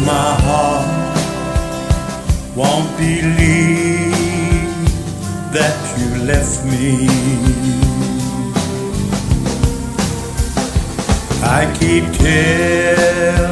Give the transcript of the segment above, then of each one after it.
my heart won't believe that you left me. I keep telling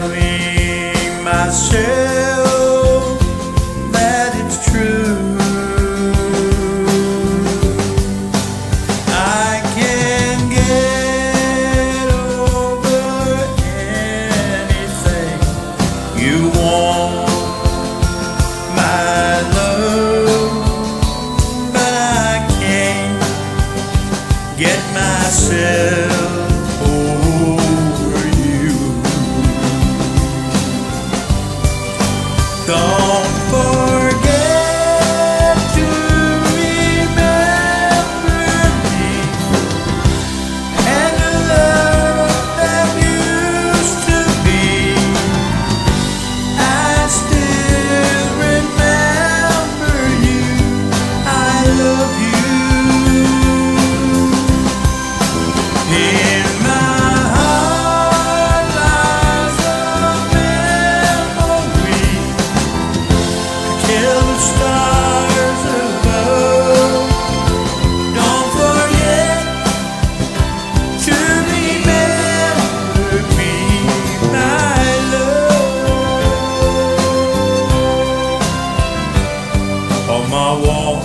On my wall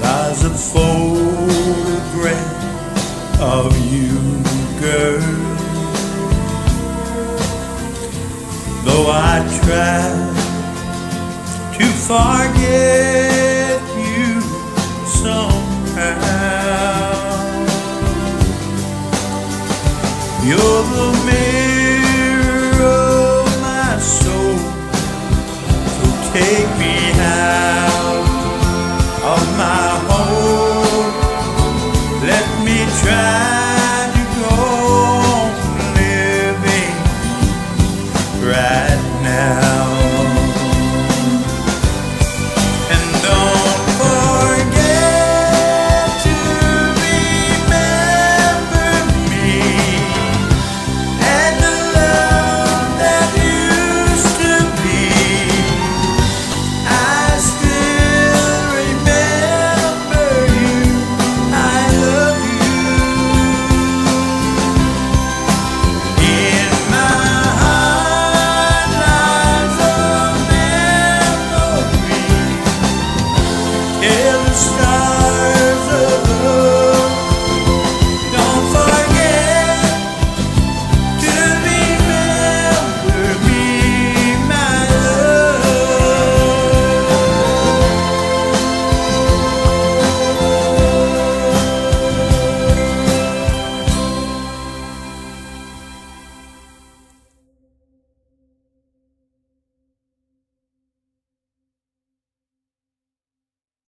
lies a photograph of you, girl. Though I try to forget you somehow. You're the